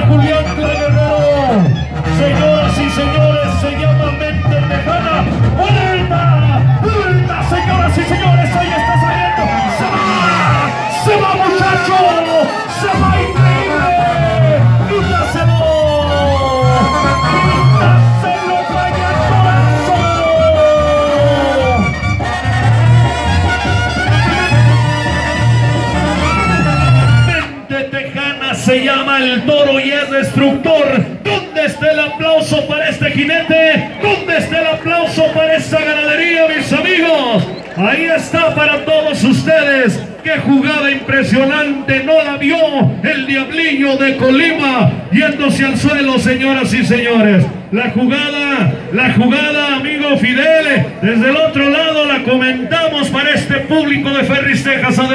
Julião! Se llama el toro y es destructor. ¿Dónde está el aplauso para este jinete? ¿Dónde está el aplauso para esta ganadería, mis amigos? Ahí está para todos ustedes. ¡Qué jugada impresionante! No la vio el diablillo de Colima yéndose al suelo, señoras y señores. La jugada, la jugada, amigo Fidel, desde el otro lado la comentamos para este público de Ferris, Texas. Adelante.